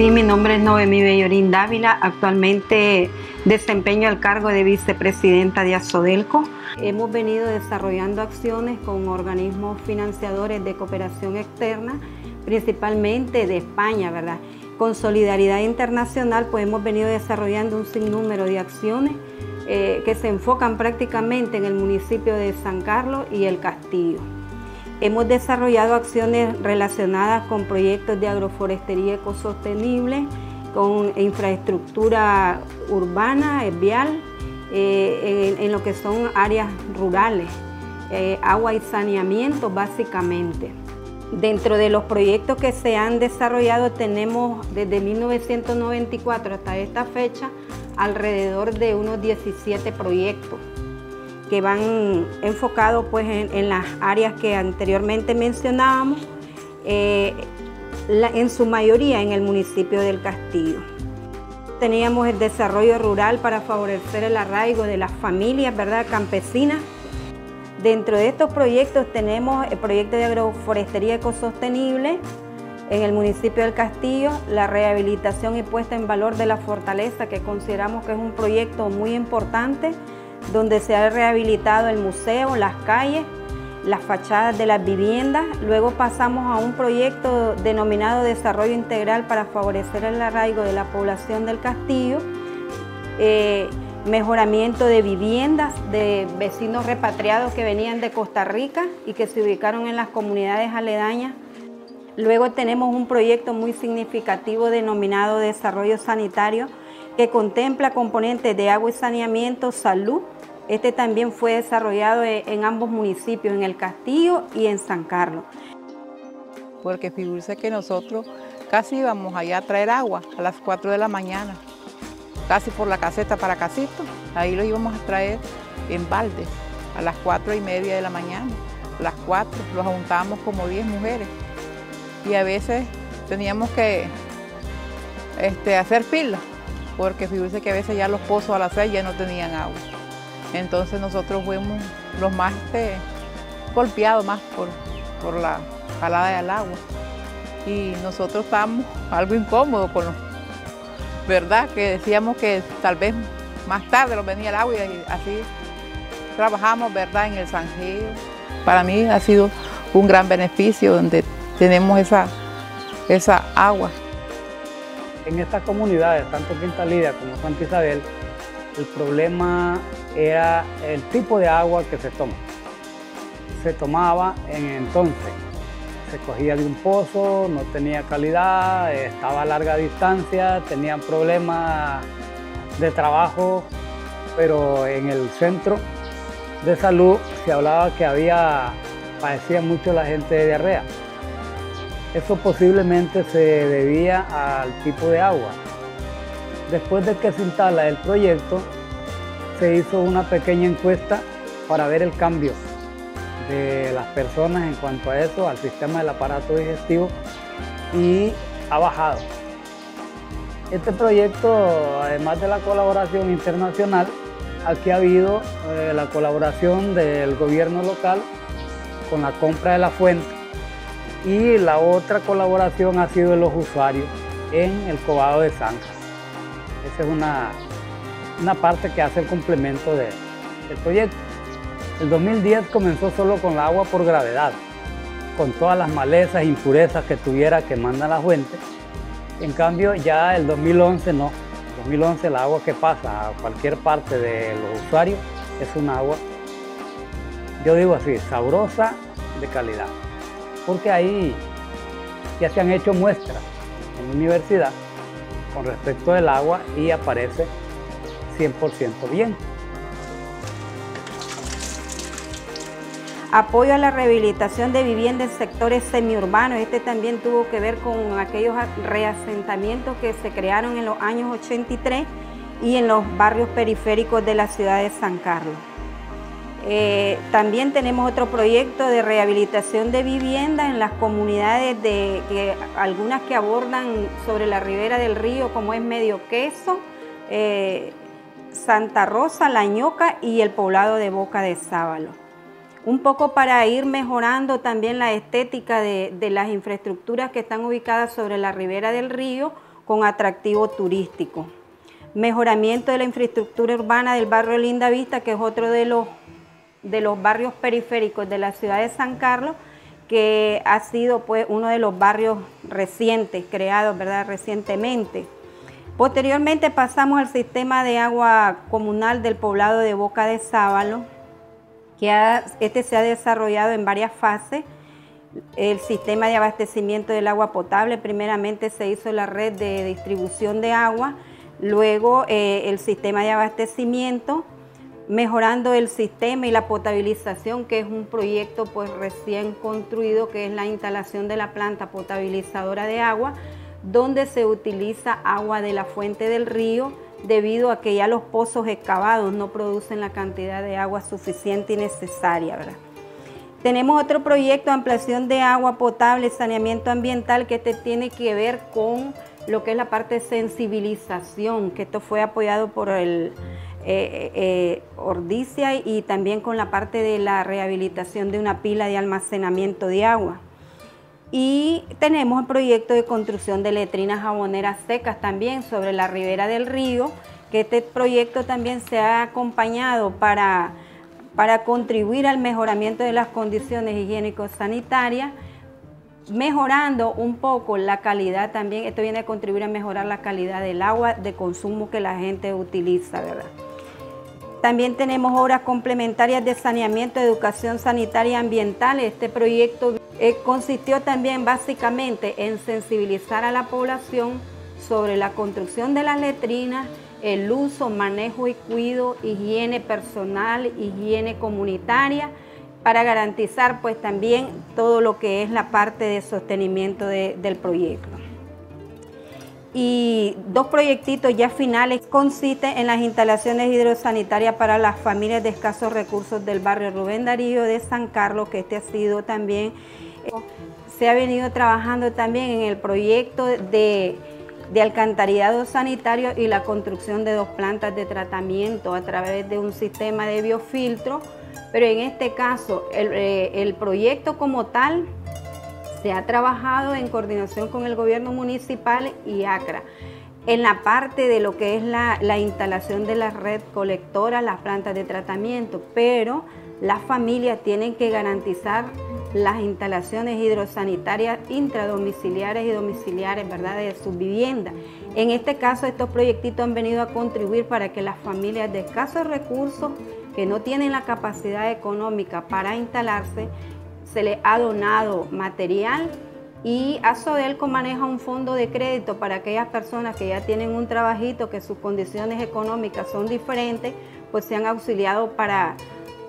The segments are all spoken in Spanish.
Sí, mi nombre es Noemí Bellorín Dávila. Actualmente desempeño el cargo de vicepresidenta de Asodelco. Hemos venido desarrollando acciones con organismos financiadores de cooperación externa, principalmente de España, ¿verdad? Con solidaridad internacional, pues hemos venido desarrollando un sinnúmero de acciones eh, que se enfocan prácticamente en el municipio de San Carlos y el Castillo. Hemos desarrollado acciones relacionadas con proyectos de agroforestería ecosostenible, con infraestructura urbana, vial, eh, en, lo que son áreas rurales, eh, agua y saneamiento básicamente. Dentro de los proyectos que se han desarrollado tenemos desde 1994 hasta esta fecha alrededor de unos 17 proyectos que van enfocados pues, en, las áreas que anteriormente mencionábamos, eh, en su mayoría en el municipio del Castillo. Teníamos el desarrollo rural para favorecer el arraigo de las familias ¿verdad? campesinas. Dentro de estos proyectos tenemos el proyecto de agroforestería ecosostenible en el municipio del Castillo, la rehabilitación y puesta en valor de la fortaleza, que consideramos que es un proyecto muy importante donde se ha rehabilitado el museo, las calles, las fachadas de las viviendas. Luego pasamos a un proyecto denominado Desarrollo Integral para favorecer el arraigo de la población del castillo, eh, mejoramiento de viviendas de vecinos repatriados que venían de Costa Rica y que se ubicaron en las comunidades aledañas. Luego tenemos un proyecto muy significativo denominado Desarrollo Sanitario que contempla componentes de agua y saneamiento, salud. Este también fue desarrollado e, en ambos municipios, en El Castillo y en San Carlos. Porque figúrese que nosotros casi íbamos allá a traer agua a las 4 de la mañana, casi por la caseta para Casito. Ahí lo íbamos a traer en balde a las 4 y media de la mañana. A las 4 los juntábamos como 10 mujeres y a veces teníamos que este, hacer fila porque fíjense que a veces ya los pozos a las seis ya no tenían agua. Entonces nosotros fuimos los más este, golpeados más por, la jalada del agua. Y nosotros estábamos algo incómodos con los, ¿verdad? Que decíamos que tal vez más tarde nos venía el agua y así trabajamos, ¿verdad? En el Sanjeo. Para mí ha sido un gran beneficio donde tenemos esa agua en estas comunidades, tanto Quinta Lidia como Santa Isabel, el problema era el tipo de agua que se toma. Se tomaba en entonces, se cogía de un pozo, no tenía calidad, estaba a larga distancia, tenían problemas de trabajo, pero en el centro de salud se hablaba que había, padecía mucho la gente de diarrea. Eso posiblemente se debía al tipo de agua. Después de que se instala el proyecto, se hizo una pequeña encuesta para ver el cambio de las personas en cuanto a eso, al sistema del aparato digestivo y ha bajado. Este proyecto, además de la colaboración internacional, aquí ha habido eh, la colaboración del gobierno local con la compra de la fuente y la otra colaboración ha sido de los usuarios en el cobado de zanja. Esa es una, una parte que hace el complemento del proyecto. El 2010 comenzó solo con el agua por gravedad, con todas las malezas e impurezas que tuviera que manda la fuente. En cambio, ya el 2011 no. En 2011 el agua que pasa a cualquier parte de los usuarios es un agua, yo digo así, sabrosa, de calidad porque ahí ya se han hecho muestras en la universidad con respecto del agua y aparece 100% bien. Apoyo a la rehabilitación de viviendas en sectores semiurbanos. Este también tuvo que ver con aquellos reasentamientos que se crearon en los años 83 y en los barrios periféricos de la ciudad de San Carlos. Eh, también tenemos otro proyecto de rehabilitación de viviendas en las comunidades de algunas que abordan sobre la ribera del río, como es Medio Queso, eh, Santa Rosa, La Ñoca y el poblado de Boca de Sábalo. Un poco para ir mejorando también la estética de, de las infraestructuras que están ubicadas sobre la ribera del río, con atractivo turístico. Mejoramiento de la infraestructura urbana del barrio Linda Vista, que es otro de los, de los barrios periféricos de la ciudad de San Carlos, que ha sido pues, uno de los barrios recientes, creados ¿verdad? recientemente. Posteriormente pasamos al sistema de agua comunal del poblado de Boca de Sábalo, que este se ha desarrollado en varias fases. El sistema de abastecimiento del agua potable, primeramente se hizo la red de distribución de agua, luego eh, el sistema de abastecimiento, mejorando el sistema y la potabilización, que es un proyecto pues recién construido, que es la instalación de la planta potabilizadora de agua, donde se utiliza agua de la fuente del río debido a que ya los pozos excavados no producen la cantidad de agua suficiente y necesaria. Tenemos otro proyecto ampliación de agua potable, saneamiento ambiental, que este tiene que ver con lo que es la parte de sensibilización, que esto fue apoyado por el eh, eh, Ordicia y también con la parte de la rehabilitación de una pila de almacenamiento de agua. Y tenemos el proyecto de construcción de letrinas jaboneras secas también sobre la ribera del río, que este proyecto también se ha acompañado para, para contribuir al mejoramiento de las condiciones higiénico-sanitarias, mejorando un poco la calidad también. Esto viene a contribuir a mejorar la calidad del agua de consumo que la gente utiliza, ¿verdad? También tenemos obras complementarias de saneamiento, educación sanitaria y ambiental. Este proyecto eh, consistió también básicamente en sensibilizar a la población sobre la construcción de las letrinas, el uso, manejo y cuido, higiene personal, higiene comunitaria, para garantizar pues también todo lo que es la parte de sostenimiento del proyecto y dos proyectitos ya finales consisten en las instalaciones hidrosanitarias para las familias de escasos recursos del barrio Rubén Darío de San Carlos, que este ha sido también, se ha venido trabajando también en el proyecto de, de alcantarillado sanitario y la construcción de dos plantas de tratamiento a través de un sistema de biofiltro, pero en este caso el, eh, el proyecto como tal se ha trabajado en coordinación con el gobierno municipal y ACRA en la parte de lo que es la, instalación de la red colectora, las plantas de tratamiento, pero las familias tienen que garantizar las instalaciones hidrosanitarias intradomiciliares y domiciliares ¿verdad? de sus viviendas. En este caso, estos proyectitos han venido a contribuir para que las familias de escasos recursos que no tienen la capacidad económica para instalarse se le ha donado material y Asodelco maneja un fondo de crédito para aquellas personas que ya tienen un trabajito, que sus condiciones económicas son diferentes, pues se han auxiliado para,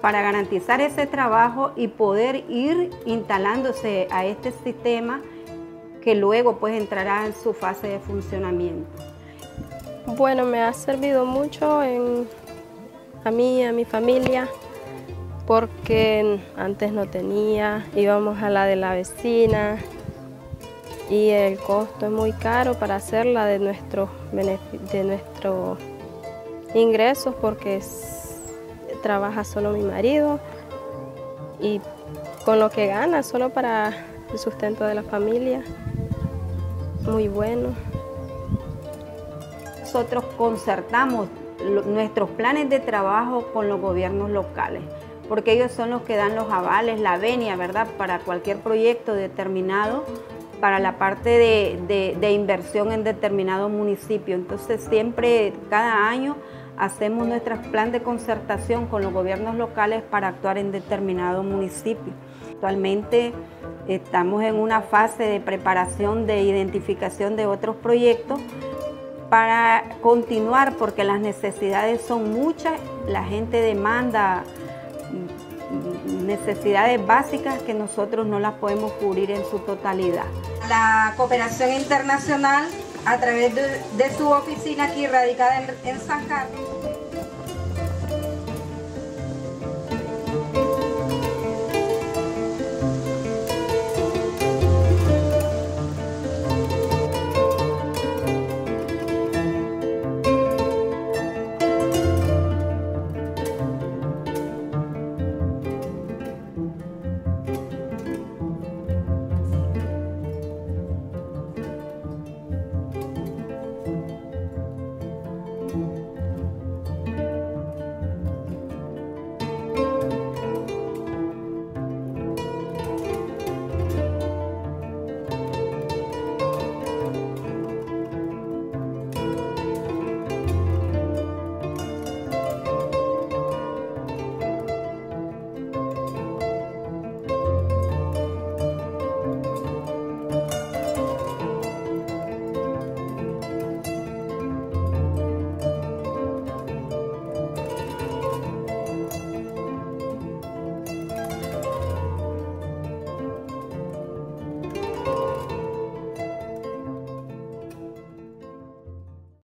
para garantizar ese trabajo y poder ir instalándose a este sistema que luego pues entrará en su fase de funcionamiento. Bueno, me ha servido mucho en, a mí, a mi familia, porque antes no tenía, íbamos a la de la vecina y el costo es muy caro para hacerla de nuestros de nuestros ingresos porque trabaja solo mi marido y con lo que gana solo para el sustento de la familia. Muy bueno. Nosotros concertamos nuestros planes de trabajo con los gobiernos locales porque ellos son los que dan los avales, la venia, ¿verdad? Para cualquier proyecto determinado, para la parte de, inversión en determinado municipio. Entonces siempre, cada año, hacemos nuestro plan de concertación con los gobiernos locales para actuar en determinado municipio. Actualmente estamos en una fase de preparación de identificación de otros proyectos para continuar porque las necesidades son muchas, la gente demanda necesidades básicas que nosotros no las podemos cubrir en su totalidad. La cooperación internacional a través de, su oficina aquí radicada en, San Carlos